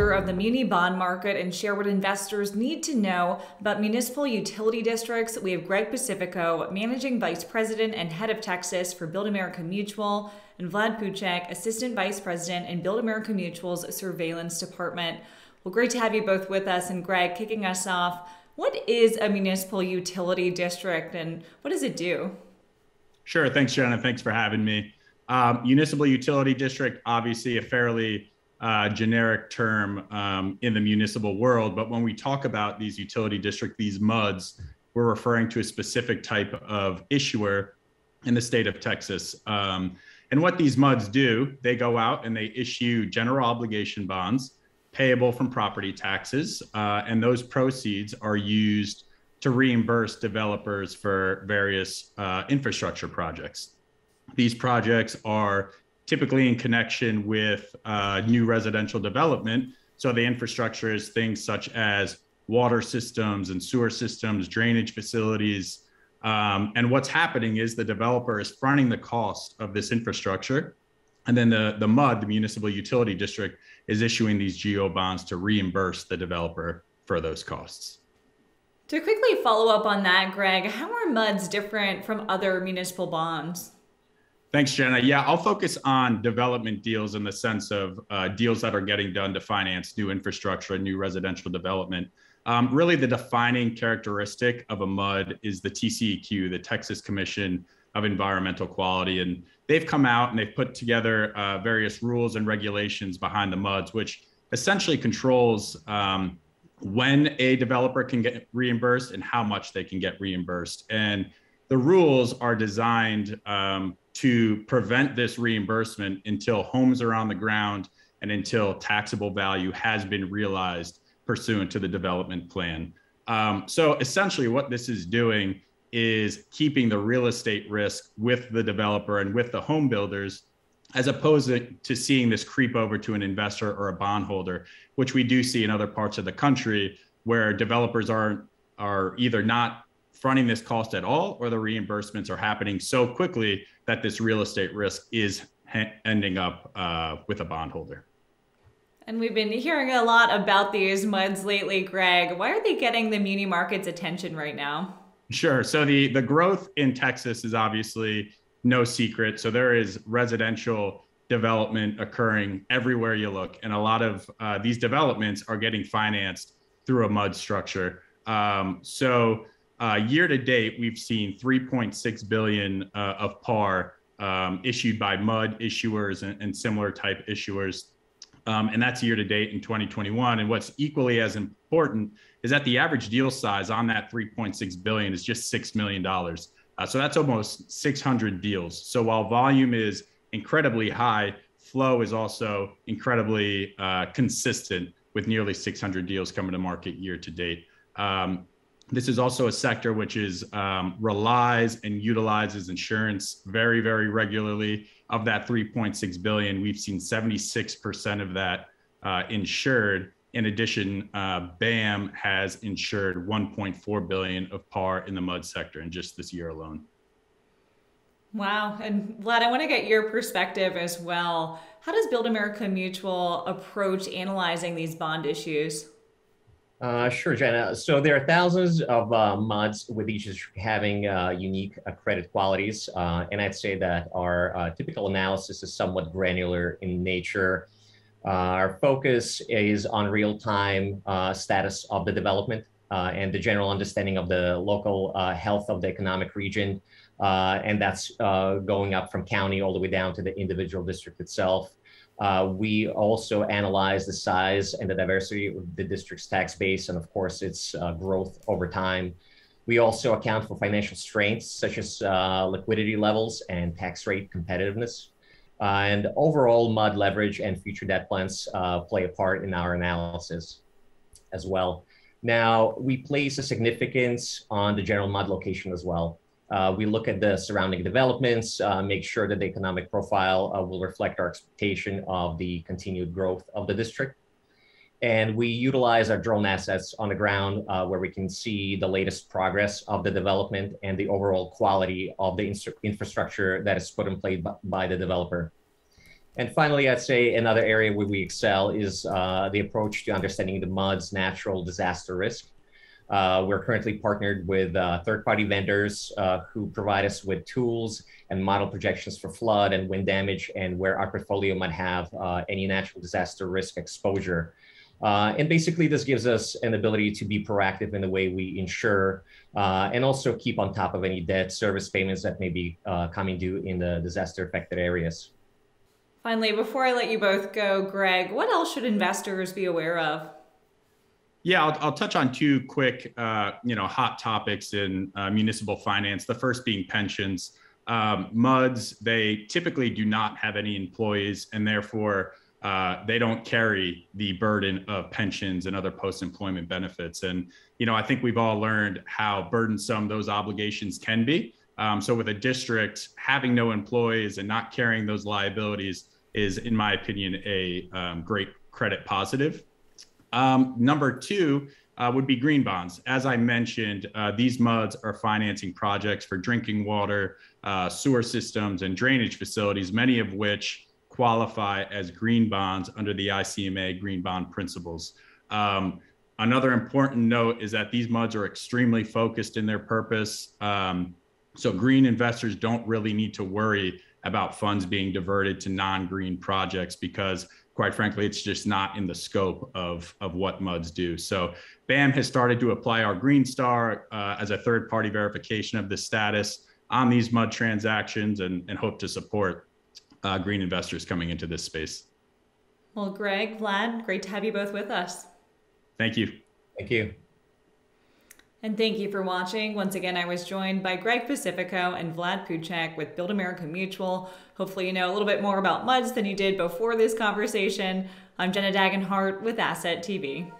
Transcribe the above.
sector of the muni bond market and share what investors need to know about municipal utility districts, we have Greg Pacifico, Managing Vice President and Head of Texas for Build America Mutual, and Vlad Puchek, Assistant Vice President in Build America Mutual's Surveillance Department. Well, great to have you both with us. And Greg, kicking us off, what is a municipal utility district and what does it do? Sure. Thanks, Jenna. Thanks for having me. Um, municipal utility district, obviously a fairly uh, generic term um, in the municipal world. But when we talk about these utility district, these MUDs, we're referring to a specific type of issuer in the state of Texas. Um, and what these MUDs do, they go out and they issue general obligation bonds payable from property taxes. Uh, and those proceeds are used to reimburse developers for various uh, infrastructure projects. These projects are typically in connection with uh, new residential development. So the infrastructure is things such as water systems and sewer systems, drainage facilities. Um, and what's happening is the developer is fronting the cost of this infrastructure. And then the, the MUD, the municipal utility district, is issuing these GO bonds to reimburse the developer for those costs. To quickly follow up on that, Greg, how are MUDs different from other municipal bonds? Thanks, Jenna. Yeah, I'll focus on development deals in the sense of uh, deals that are getting done to finance new infrastructure and new residential development. Um, really, the defining characteristic of a MUD is the TCEQ, the Texas Commission of Environmental Quality. And they've come out and they've put together uh, various rules and regulations behind the MUDs, which essentially controls um, when a developer can get reimbursed and how much they can get reimbursed. And the rules are designed um, to prevent this reimbursement until homes are on the ground and until taxable value has been realized pursuant to the development plan. Um, so essentially, what this is doing is keeping the real estate risk with the developer and with the home builders, as opposed to seeing this creep over to an investor or a bondholder, which we do see in other parts of the country where developers are are either not fronting this cost at all, or the reimbursements are happening so quickly that this real estate risk is ending up uh, with a bondholder. And we've been hearing a lot about these MUDs lately, Greg. Why are they getting the muni market's attention right now? Sure. So the the growth in Texas is obviously no secret. So there is residential development occurring everywhere you look, and a lot of uh, these developments are getting financed through a MUD structure. Um, so uh, year to date, we've seen 3.6 billion uh, of par um, issued by MUD issuers and, and similar type issuers. Um, and that's year to date in 2021. And what's equally as important is that the average deal size on that 3.6 billion is just six million dollars. Uh, so that's almost 600 deals. So while volume is incredibly high, flow is also incredibly uh, consistent with nearly 600 deals coming to market year to date. Um, this is also a sector which is um, relies and utilizes insurance very, very regularly. Of that 3.6 billion, we've seen 76% of that uh, insured. In addition, uh, BAM has insured 1.4 billion of par in the mud sector in just this year alone. Wow. And Vlad, I want to get your perspective as well. How does Build America Mutual approach analyzing these bond issues? Uh, sure, Jenna. So there are thousands of uh, MUDs with each having uh, unique uh, credit qualities. Uh, and I'd say that our uh, typical analysis is somewhat granular in nature. our focus is on real-time status of the development and the general understanding of the local health of the economic region. and that's going up from county all the way down to the individual district itself. Uh, we also analyze the size and the diversity of the district's tax base and, of course, its uh, growth over time. We also account for financial strengths such as uh, liquidity levels and tax rate competitiveness. Uh, and overall, MUD leverage and future debt plans uh, play a part in our analysis as well. Now, we place a significance on the general MUD location as well. Uh, we look at the surrounding developments, uh, make sure that the economic profile uh, will reflect our expectation of the continued growth of the district. And we utilize our drone assets on the ground uh, where we can see the latest progress of the development and the overall quality of the infrastructure that is put in place by, by the developer. And finally, I'd say another area where we excel is uh, the approach to understanding the MUD's natural disaster risk. Uh, we're currently partnered with uh, third-party vendors uh, who provide us with tools and model projections for flood and wind damage and where our portfolio might have uh, any natural disaster risk exposure. Uh, and basically, this gives us an ability to be proactive in the way we insure uh, and also keep on top of any debt service payments that may be coming due in the disaster affected areas. Finally, before I let you both go, Greg, what else should investors be aware of? Yeah, I'll, I'll touch on two quick, uh, you know, hot topics in uh, municipal finance. The first being pensions. Um, MUDs, they typically do not have any employees, and therefore uh, they don't carry the burden of pensions and other post-employment benefits. And you know, I think we've all learned how burdensome those obligations can be. Um, so with a district having no employees and not carrying those liabilities is, in my opinion, a um, great credit positive. Um, number two uh, would be green bonds. As I mentioned, uh, these MUDs are financing projects for drinking water, uh, sewer systems, and drainage facilities, many of which qualify as green bonds under the ICMA green bond principles. Um, another important note is that these MUDs are extremely focused in their purpose. Um, so green investors don't really need to worry about funds being diverted to non-green projects because quite frankly, it's just not in the scope of, of what MUDs do. So BAM has started to apply our Green Star uh, as a third party verification of the status on these MUD transactions and, and hope to support uh, green investors coming into this space. Well, Greg, Vlad, great to have you both with us. Thank you. Thank you. And thank you for watching. Once again, I was joined by Greg Pacifico and Vlad Puchek with Build America Mutual. Hopefully, you know a little bit more about MUDs than you did before this conversation. I'm Jenna Dagenhart with Asset TV.